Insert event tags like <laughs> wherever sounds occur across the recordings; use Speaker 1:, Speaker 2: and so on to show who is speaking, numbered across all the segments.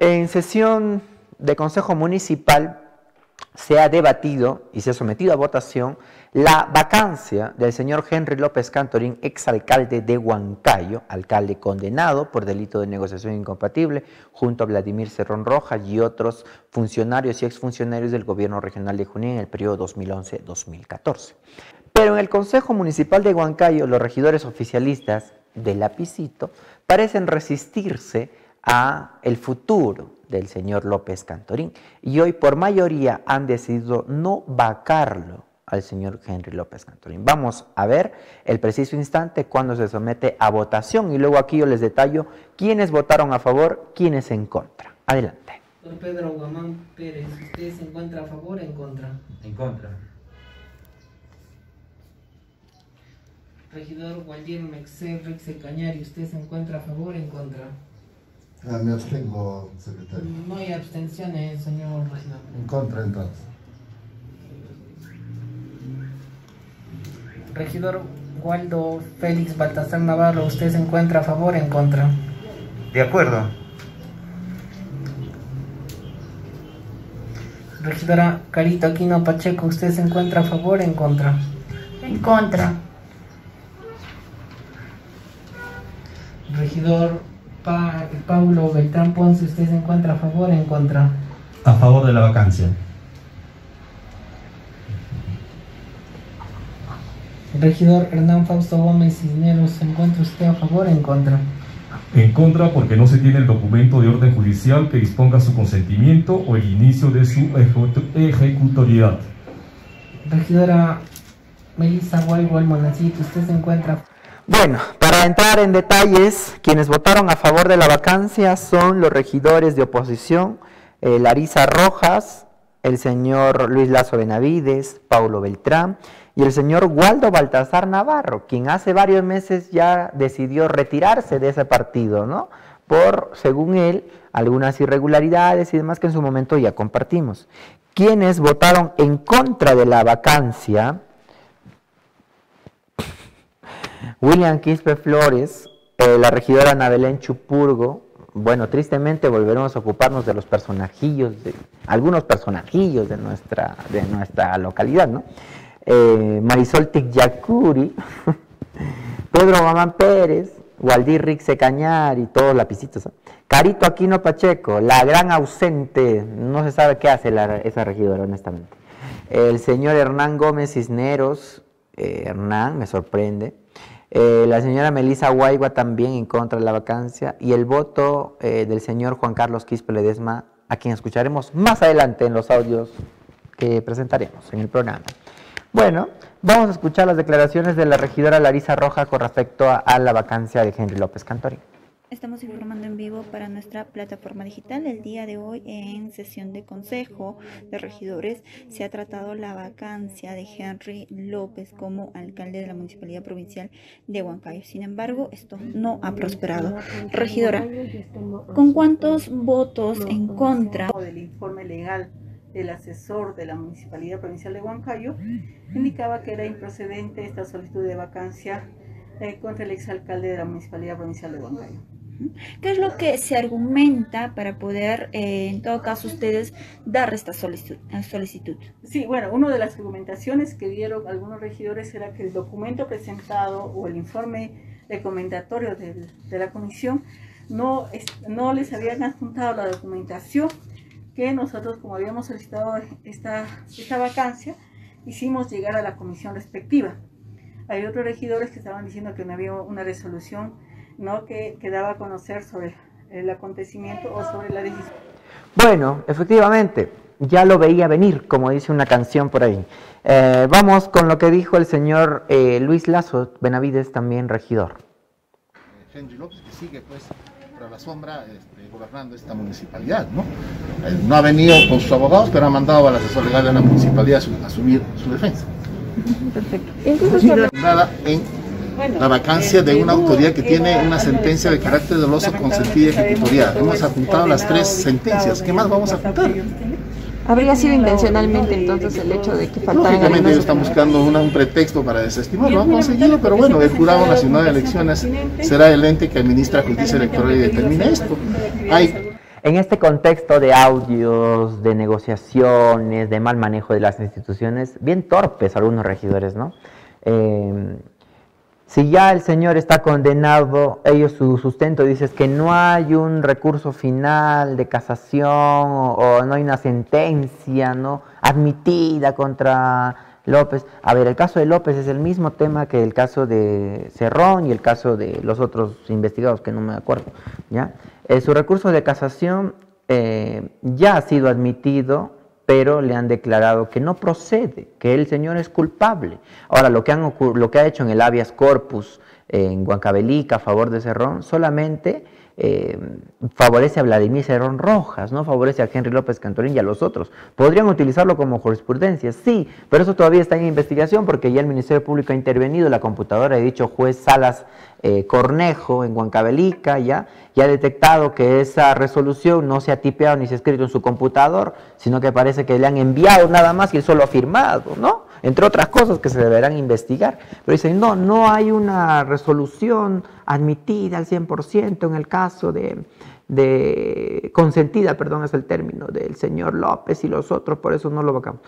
Speaker 1: en sesión de Consejo Municipal se ha debatido y se ha sometido a votación la vacancia del señor Henry López Cantorín, exalcalde de Huancayo, alcalde condenado por delito de negociación incompatible, junto a Vladimir Cerrón Rojas y otros funcionarios y exfuncionarios del gobierno regional de Junín en el periodo 2011-2014. Pero en el Consejo Municipal de Huancayo, los regidores oficialistas del lapicito parecen resistirse a el futuro del señor López Cantorín y hoy por mayoría han decidido no vacarlo al señor Henry López Cantorín. Vamos a ver el preciso instante cuando se somete a votación y luego aquí yo les detallo quiénes votaron a favor, quiénes en contra. Adelante.
Speaker 2: Don Pedro Guamán Pérez, ¿usted se encuentra a favor o en contra?
Speaker 3: En contra.
Speaker 2: Regidor Waldir Mexer Rixe Cañari, ¿usted se encuentra a favor o en contra?
Speaker 4: Ah, me abstengo, secretario.
Speaker 2: No hay abstenciones, señor regidor.
Speaker 4: En contra, entonces.
Speaker 2: Regidor Waldo Félix Baltasar Navarro, ¿usted se encuentra a favor o en contra?
Speaker 3: De acuerdo.
Speaker 2: Regidora Carito Aquino Pacheco, ¿usted se encuentra a favor o en contra?
Speaker 5: En contra.
Speaker 2: Regidor pa Paulo Beltrán Ponce, ¿usted se encuentra a favor o en contra?
Speaker 6: A favor de la vacancia.
Speaker 2: Regidor Hernán Fausto Gómez Cisneros, ¿se encuentra usted a favor o en contra?
Speaker 6: En contra porque no se tiene el documento de orden judicial que disponga su consentimiento o el inicio de su ejecu- ejecutoriedad.
Speaker 2: Regidora Melissa Guaybo Almonacito, ¿usted se encuentra
Speaker 1: Bueno, para entrar en detalles, quienes votaron a favor de la vacancia son los regidores de oposición, eh, Larisa Rojas, el señor Luis Lazo Benavides, Paulo Beltrán y el señor Waldo Baltasar Navarro, quien hace varios meses ya decidió retirarse de ese partido, ¿no? Por, según él, algunas irregularidades y demás que en su momento ya compartimos. Quienes votaron en contra de la vacancia, William Quispe Flores, eh, la regidora Ana Belén Chupurgo, bueno, tristemente volveremos a ocuparnos de los personajillos, de algunos personajillos de nuestra, de nuestra localidad, ¿no? Eh, Marisol Ticyacuri, <laughs> Pedro Mamán Pérez, Waldir Rixe Cañar y todos lapicitos. ¿no? Carito Aquino Pacheco, la gran ausente, no se sabe qué hace la- esa regidora, honestamente. El señor Hernán Gómez Cisneros, eh, Hernán, me sorprende. Eh, la señora Melisa Guaigua también en contra de la vacancia. Y el voto eh, del señor Juan Carlos Quispe Ledesma, a quien escucharemos más adelante en los audios que presentaremos en el programa. Bueno, vamos a escuchar las declaraciones de la regidora Larisa Roja con respecto a, a la vacancia de Henry López Cantorín.
Speaker 5: Estamos informando en vivo para nuestra plataforma digital. El día de hoy, en sesión de consejo de regidores, se ha tratado la vacancia de Henry López como alcalde de la Municipalidad Provincial de Huancayo. Sin embargo, esto no ha prosperado. Regidora, ¿con cuántos votos en contra?
Speaker 7: del informe legal del asesor de la Municipalidad Provincial de Huancayo indicaba que era improcedente esta solicitud de vacancia eh, contra el exalcalde de la Municipalidad Provincial de Huancayo.
Speaker 5: ¿Qué es lo que se argumenta para poder, eh, en todo caso, ustedes dar esta solicitud? solicitud?
Speaker 7: Sí, bueno, una de las argumentaciones que dieron algunos regidores era que el documento presentado o el informe recomendatorio del- de la comisión no, no les habían adjuntado la documentación que nosotros, como habíamos solicitado esta, esta vacancia, hicimos llegar a la comisión respectiva. Hay otros regidores que estaban diciendo que no había una resolución ¿no? que, que daba a conocer sobre el acontecimiento o sobre la decisión.
Speaker 1: Bueno, efectivamente, ya lo veía venir, como dice una canción por ahí. Eh, vamos con lo que dijo el señor eh, Luis Lazo Benavides, también regidor.
Speaker 8: Henry López, que sigue pues tras la sombra este, gobernando esta municipalidad, ¿no? Eh, no ha venido con sus abogados, pero ha mandado al asesor legal de la municipalidad a su- asumir su defensa. Fundada en la vacancia de una autoridad que tiene una sentencia de carácter doloso consentida y ejecutorial. Hemos apuntado las tres sentencias. ¿Qué más vamos a apuntar?
Speaker 9: Habría sido intencionalmente entonces el hecho de que faltaran
Speaker 8: Lógicamente ellos están buscando una- un pretexto para desestimar, lo han conseguido, pero bueno, el Jurado Nacional de Elecciones será el ente que administra justicia electoral y determine esto. Hay
Speaker 1: En este contexto de audios, de negociaciones, de mal manejo de las instituciones, bien torpes algunos regidores, ¿no? Eh, si ya el señor está condenado, ellos su sustento dice es que no hay un recurso final de casación o, o no hay una sentencia no admitida contra López. A ver, el caso de López es el mismo tema que el caso de Cerrón y el caso de los otros investigados que no me acuerdo. ¿ya? Eh, su recurso de casación eh, ya ha sido admitido pero le han declarado que no procede, que el señor es culpable. Ahora, lo que, han lo que ha hecho en el habeas corpus en Huancavelica a favor de Cerrón, solamente eh, favorece a Vladimir Cerrón Rojas, no favorece a Henry López Cantorín y a los otros. Podrían utilizarlo como jurisprudencia, sí, pero eso todavía está en investigación porque ya el Ministerio Público ha intervenido, la computadora de dicho juez Salas eh, Cornejo en Huancavelica ya, y ha detectado que esa resolución no se ha tipeado ni se ha escrito en su computador, sino que parece que le han enviado nada más y él solo ha firmado, ¿no? Entre otras cosas que se deberán investigar. Pero dicen, no, no hay una resolución admitida al 100% en el caso de, de, consentida, perdón, es el término, del señor López y los otros, por eso no lo vacamos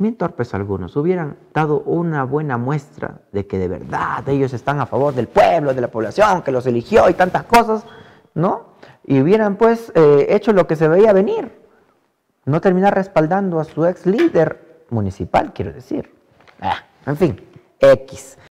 Speaker 1: bien torpes algunos, hubieran dado una buena muestra de que de verdad ellos están a favor del pueblo, de la población, que los eligió y tantas cosas, ¿no? Y hubieran pues eh, hecho lo que se veía venir, no terminar respaldando a su ex líder municipal, quiero decir. Ah, en fin, X.